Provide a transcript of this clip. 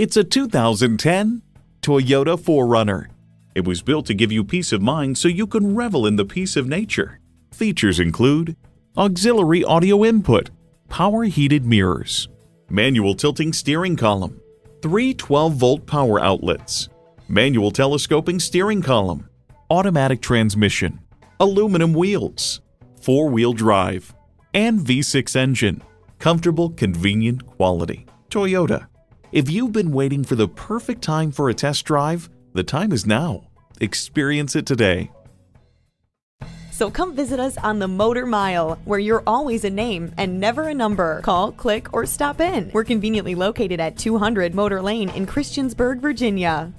It's a 2010 Toyota 4Runner. It was built to give you peace of mind so you can revel in the peace of nature. Features include auxiliary audio input, power heated mirrors, manual tilting steering column, three 12 volt power outlets, manual telescoping steering column, automatic transmission, aluminum wheels, four wheel drive, and V6 engine. Comfortable, convenient quality. Toyota. If you've been waiting for the perfect time for a test drive, the time is now. Experience it today. So come visit us on the Motor Mile, where you're always a name and never a number. Call, click, or stop in. We're conveniently located at 200 Motor Lane in Christiansburg, Virginia.